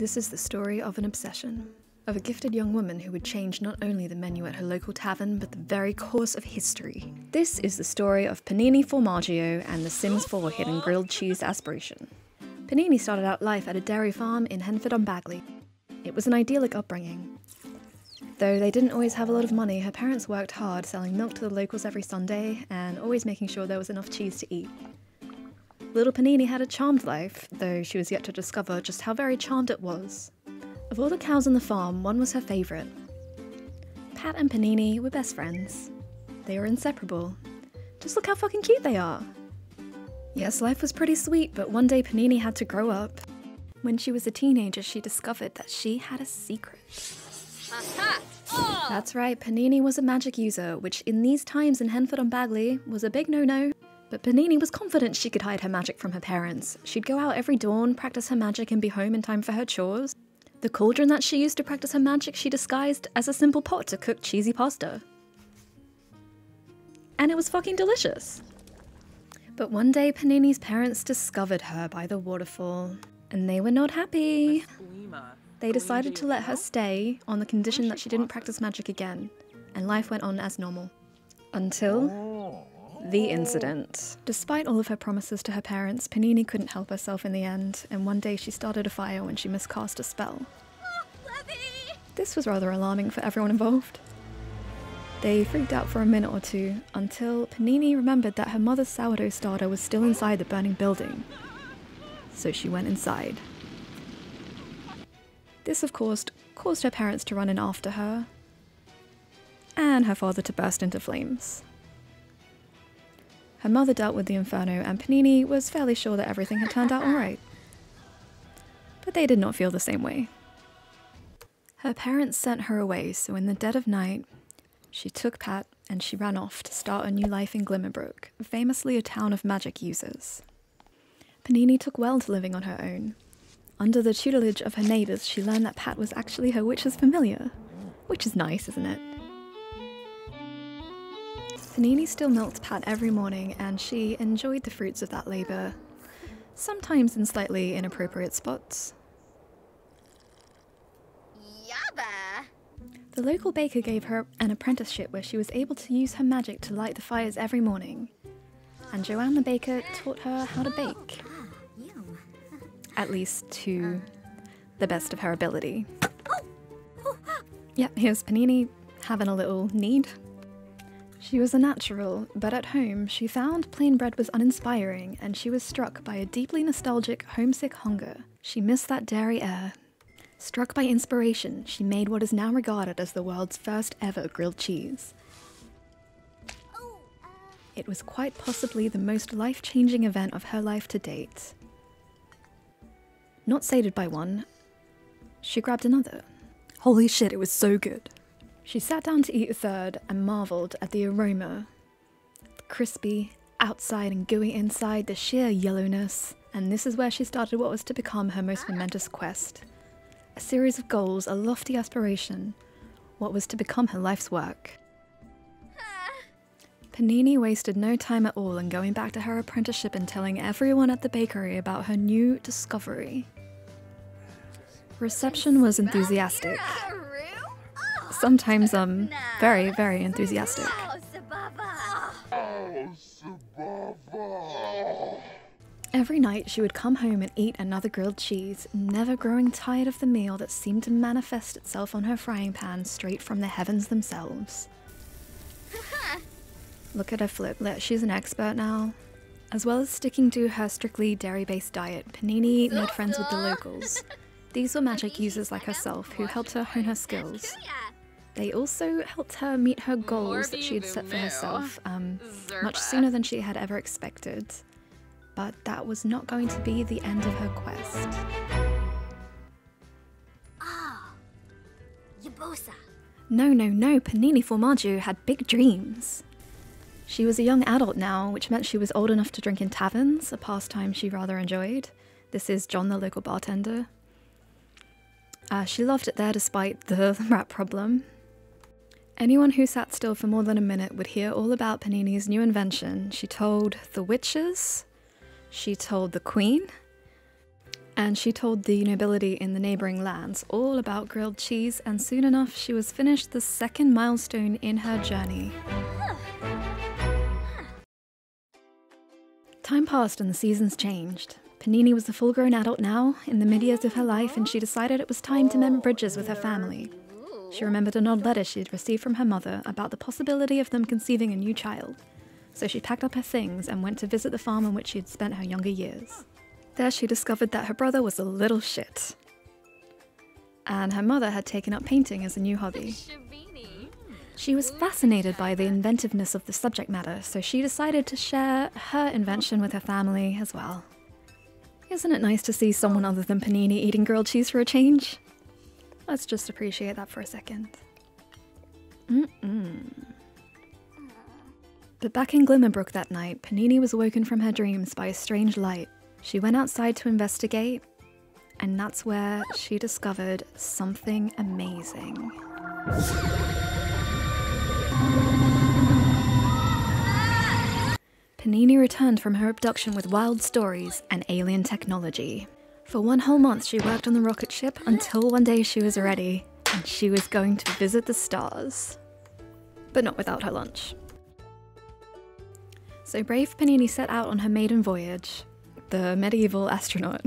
This is the story of an obsession. Of a gifted young woman who would change not only the menu at her local tavern, but the very course of history. This is the story of Panini Formaggio and the Sims 4 hidden grilled cheese aspiration. Panini started out life at a dairy farm in Henford on Bagley. It was an idyllic upbringing. Though they didn't always have a lot of money, her parents worked hard selling milk to the locals every Sunday and always making sure there was enough cheese to eat. Little Panini had a charmed life, though she was yet to discover just how very charmed it was. Of all the cows on the farm, one was her favourite. Pat and Panini were best friends. They were inseparable. Just look how fucking cute they are. Yes, life was pretty sweet, but one day Panini had to grow up. When she was a teenager, she discovered that she had a secret. Oh! That's right, Panini was a magic user, which in these times in Henford on Bagley was a big no no. But Panini was confident she could hide her magic from her parents. She'd go out every dawn, practice her magic, and be home in time for her chores. The cauldron that she used to practice her magic she disguised as a simple pot to cook cheesy pasta. And it was fucking delicious. But one day Panini's parents discovered her by the waterfall, and they were not happy. They decided to let her stay on the condition that she didn't practice magic again, and life went on as normal. Until the incident. Despite all of her promises to her parents, Panini couldn't help herself in the end, and one day she started a fire when she miscast a spell. This was rather alarming for everyone involved. They freaked out for a minute or two until Panini remembered that her mother's sourdough starter was still inside the burning building. So she went inside. This, of course, caused her parents to run in after her, and her father to burst into flames. Her mother dealt with the inferno, and Panini was fairly sure that everything had turned out alright. But they did not feel the same way. Her parents sent her away, so in the dead of night, she took Pat and she ran off to start a new life in Glimmerbrook, famously a town of magic users. Panini took well to living on her own. Under the tutelage of her neighbours, she learned that Pat was actually her witch's familiar, which is nice, isn't it? Panini still milked Pat every morning, and she enjoyed the fruits of that labour, sometimes in slightly inappropriate spots. Yabba! The local baker gave her an apprenticeship where she was able to use her magic to light the fires every morning. And Joanne the baker taught her how to bake, at least to the best of her ability. Oh, oh, oh. Yep, here's Panini having a little need. She was a natural, but at home she found plain bread was uninspiring and she was struck by a deeply nostalgic, homesick hunger. She missed that dairy air. Struck by inspiration, she made what is now regarded as the world's first ever grilled cheese. It was quite possibly the most life changing event of her life to date. Not sated by one, she grabbed another. Holy shit, it was so good. She sat down to eat a third and marvelled at the aroma. The crispy outside and gooey inside, the sheer yellowness. And this is where she started what was to become her most momentous quest. A series of goals, a lofty aspiration, what was to become her life's work. Panini wasted no time at all in going back to her apprenticeship and telling everyone at the bakery about her new discovery. Reception was enthusiastic. Sometimes, um, very, very enthusiastic. Every night she would come home and eat another grilled cheese, never growing tired of the meal that seemed to manifest itself on her frying pan straight from the heavens themselves. Look at her flip. Look, She's an expert now. As well as sticking to her strictly dairy based diet, Panini made friends with the locals. These were magic users like herself who helped her hone her skills. They also helped her meet her goals that she had set for herself, um, much sooner than she had ever expected. But that was not going to be the end of her quest. Ah, Yabosa. No, no, no, Panini Formaggio had big dreams. She was a young adult now, which meant she was old enough to drink in taverns, a pastime she rather enjoyed. This is John, the local bartender. Uh, she loved it there despite the rat problem. Anyone who sat still for more than a minute would hear all about Panini's new invention. She told the witches, she told the queen, And she told the nobility in the neighbouring lands all about grilled cheese, and soon enough she was finished the second milestone in her journey. Time passed and the seasons changed. Panini was a full grown adult now, in the mid years of her life, and she decided it was time to mend bridges with her family. She remembered an odd letter she had received from her mother about the possibility of them conceiving a new child. So she packed up her things and went to visit the farm on which she had spent her younger years. There she discovered that her brother was a little shit. And her mother had taken up painting as a new hobby. She was fascinated by the inventiveness of the subject matter, so she decided to share her invention with her family as well. Isn't it nice to see someone other than Panini eating grilled cheese for a change? Let's just appreciate that for a second. Mm-mm. But back in Glimmerbrook that night, Panini was woken from her dreams by a strange light. She went outside to investigate, and that's where she discovered something amazing. Panini returned from her abduction with wild stories and alien technology. For one whole month, she worked on the rocket ship until one day she was ready and she was going to visit the stars. But not without her lunch. So brave Panini set out on her maiden voyage, the medieval astronaut.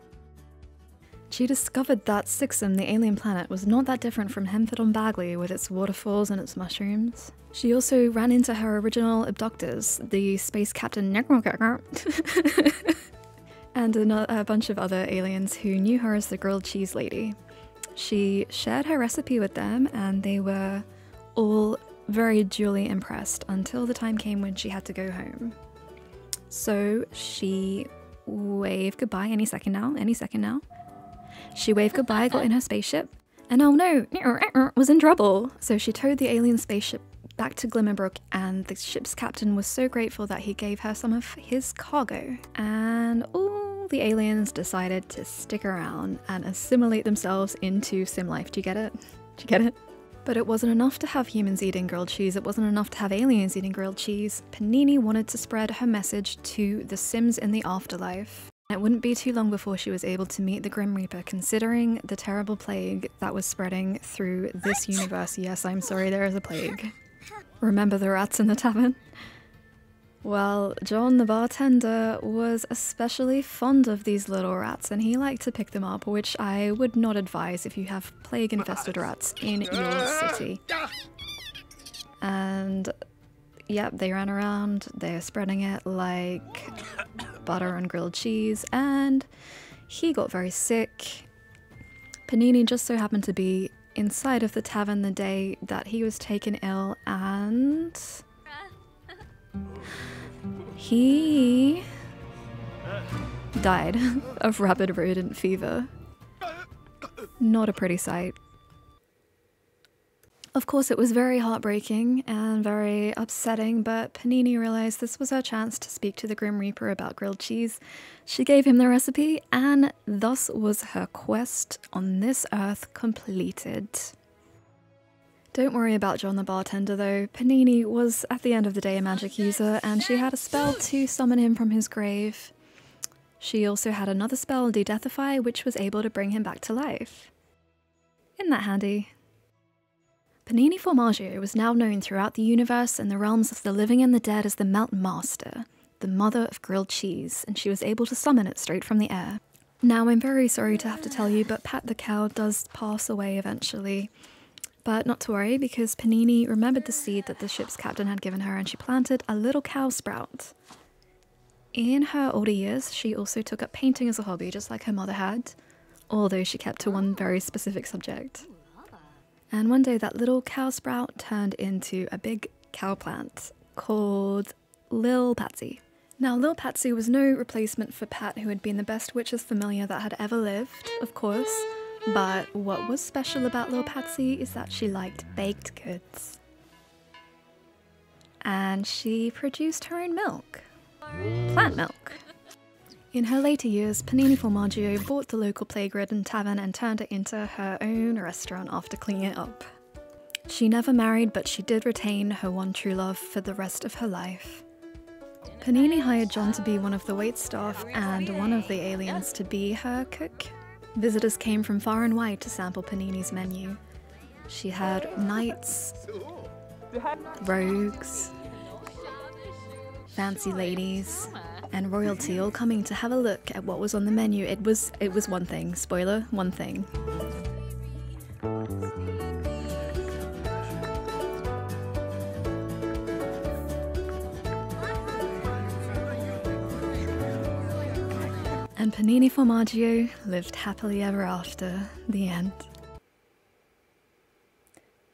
she discovered that Sixam, the alien planet, was not that different from Henford on Bagley with its waterfalls and its mushrooms. She also ran into her original abductors, the space captain and a, bunch of other aliens who knew her as the grilled cheese lady. She shared her recipe with them, and they were all very duly impressed until the time came when she had to go home. So she waved goodbye any second now, any second now. She waved goodbye, got in her spaceship, and oh no, was in trouble. So she towed the alien spaceship back to Glimmerbrook, and the ship's captain was so grateful that he gave her some of his cargo. And the aliens decided to stick around and assimilate themselves into sim life. Do you get it? Do you get it? But it wasn't enough to have humans eating grilled cheese, it wasn't enough to have aliens eating grilled cheese. Panini wanted to spread her message to the Sims in the afterlife. It wouldn't be too long before she was able to meet the Grim Reaper, considering the terrible plague that was spreading through this universe. Yes, I'm sorry, there is a plague. Remember the rats in the tavern? Well, John the bartender was especially fond of these little rats and he liked to pick them up, which I would not advise if you have plague infested rats in your city. And yep, they ran around, they're spreading it like butter on grilled cheese, and he got very sick. Panini just so happened to be inside of the tavern the day that he was taken ill and he died of rabid rodent fever. Not a pretty sight. Of course, it was very heartbreaking and very upsetting, but Panini realized this was her chance to speak to the Grim Reaper about grilled cheese. She gave him the recipe, and thus was her quest on this earth completed. Don't worry about John the bartender though. Panini was, at the end of the day, a magic user, and she had a spell to summon him from his grave. She also had another spell, De-Deathify, which was able to bring him back to life. Isn't that handy? Panini Formaggio was now known throughout the universe and the realms of the living and the dead as the Melt Master, the mother of grilled cheese, and she was able to summon it straight from the air. Now, I'm very sorry to have to tell you, but Pat the cow does pass away eventually. But not to worry, because Panini remembered the seed that the ship's captain had given her and she planted a little cow sprout. In her older years, she also took up painting as a hobby, just like her mother had, although she kept to one very specific subject. And one day that little cow sprout turned into a big cow plant called Lil Patsy. Now, Lil Patsy was no replacement for Pat, who had been the best witch's familiar that had ever lived, of course, but what was special about Lil Patsy is that she liked baked goods. And she produced her own milk. Plant milk. In her later years, Panini Formaggio bought the local plague-ridden tavern and turned it into her own restaurant after cleaning it up. She never married, but she did retain her one true love for the rest of her life. Panini hired John to be one of the wait staff and one of the aliens to be her cook. Visitors came from far and wide to sample Panini's menu. She had knights, rogues, fancy ladies, and royalty all coming to have a look at what was on the menu. It was it was one thing. Spoiler, one thing. Panini Formaggio lived happily ever after. The end.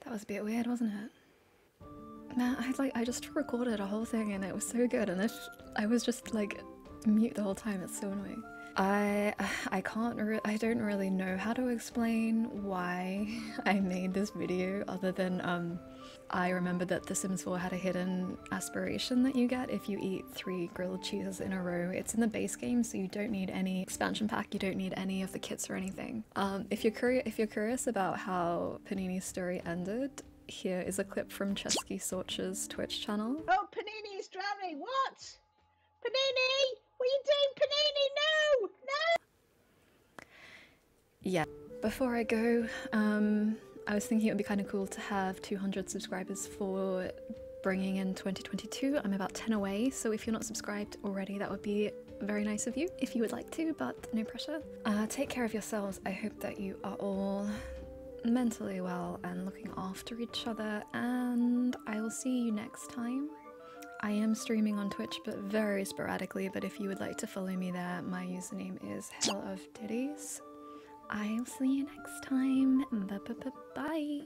That was a bit weird, wasn't it? Man, I like I just recorded a whole thing and it was so good, and if I was just like mute the whole time, it's so annoying. I I can't re- I don't really know how to explain why I made this video other than um I remember that The Sims 4 had a hidden aspiration that you get if you eat three grilled cheeses in a row. It's in the base game, so you don't need any expansion pack. You don't need any of the kits or anything. Um, if you're curious, if you're curious about how Panini's story ended, here is a clip from Chesky Sorch's Twitch channel. Oh, Panini's drowning. What? Panini, what are you doing? Panini, no, no. Yeah. Before I go, um, I was thinking it would be kind of cool to have 200 subscribers for bringing in 2022. I'm about 10 away, so if you're not subscribed already, that would be very nice of you if you would like to, but no pressure. Uh, take care of yourselves. I hope that you are all mentally well and looking after each other, and I will see you next time. I am streaming on Twitch, but very sporadically. But if you would like to follow me there, my username is Hell of Ditties. I'll see you next time. Bye.